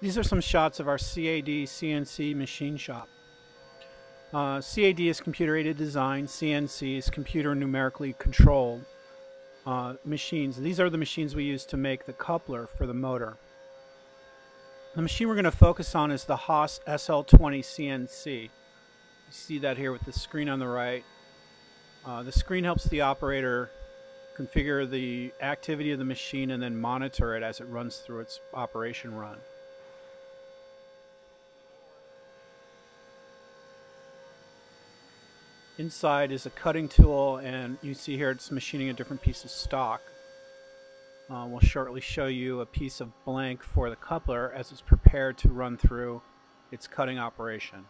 These are some shots of our CAD CNC machine shop. Uh, CAD is computer aided design, CNC is computer numerically controlled uh, machines. These are the machines we use to make the coupler for the motor. The machine we're going to focus on is the Haas SL20 CNC. You see that here with the screen on the right. Uh, the screen helps the operator configure the activity of the machine and then monitor it as it runs through its operation run. Inside is a cutting tool and you see here it's machining a different piece of stock. Uh, we'll shortly show you a piece of blank for the coupler as it's prepared to run through its cutting operation.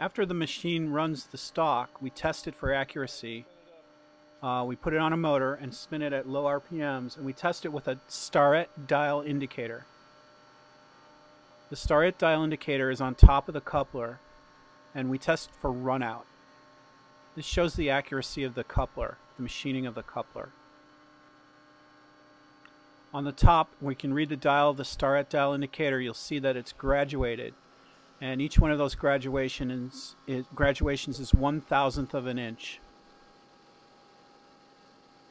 After the machine runs the stock, we test it for accuracy uh, we put it on a motor and spin it at low RPMs, and we test it with a Starrett dial indicator. The Starrett dial indicator is on top of the coupler, and we test for runout. This shows the accuracy of the coupler, the machining of the coupler. On the top, we can read the dial of the Starrett dial indicator. You'll see that it's graduated, and each one of those graduations is, graduations is one thousandth of an inch.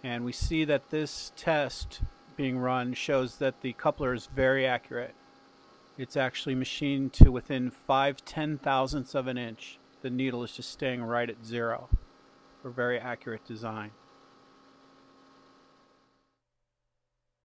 And we see that this test being run shows that the coupler is very accurate. It's actually machined to within five ten thousandths of an inch. The needle is just staying right at zero for very accurate design.